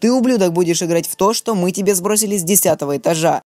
Ты, ублюдок, будешь играть в то, что мы тебе сбросили с десятого этажа.